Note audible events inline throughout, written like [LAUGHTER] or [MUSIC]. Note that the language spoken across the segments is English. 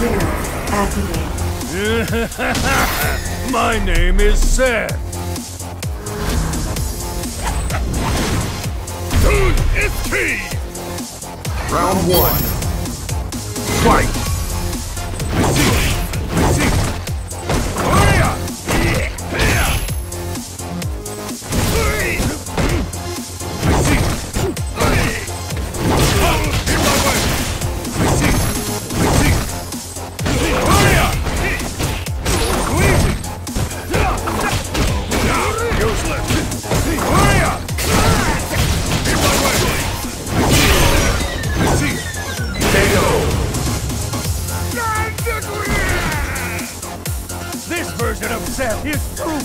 Zero activate. [LAUGHS] My name is Seth. Dude is key. Round one. Fight.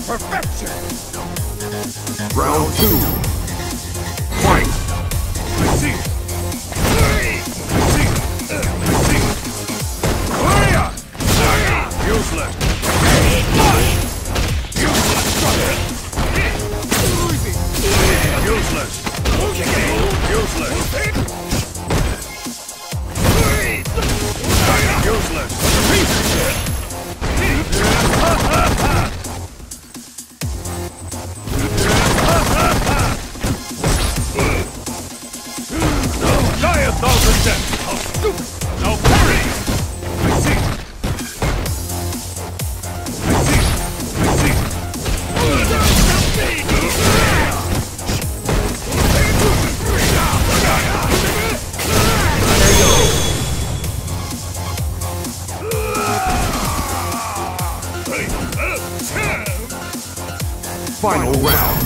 perfection! Round two! final round.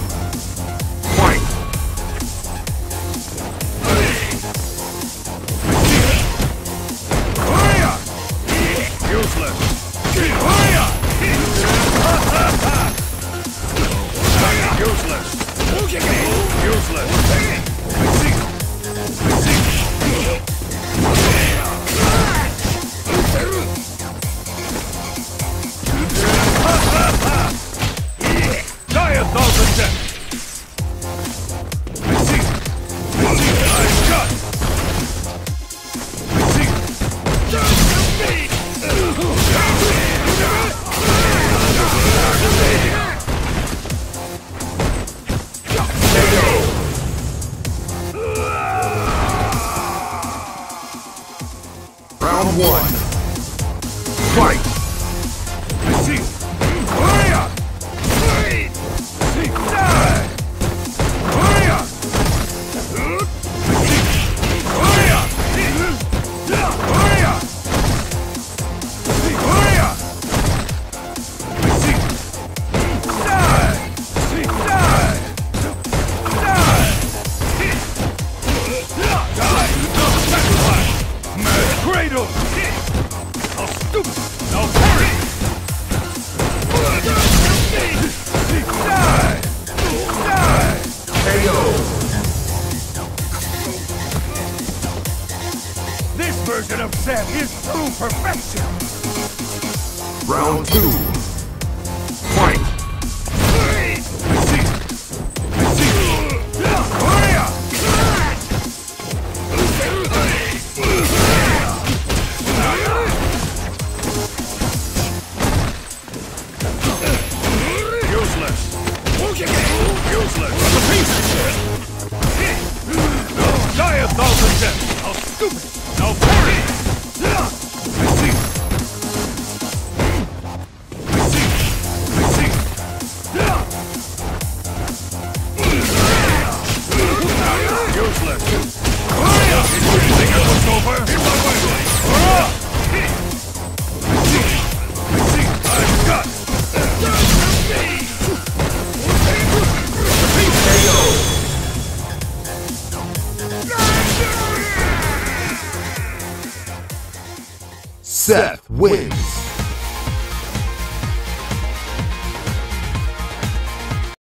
of is true perfection. Round two. Seth wins!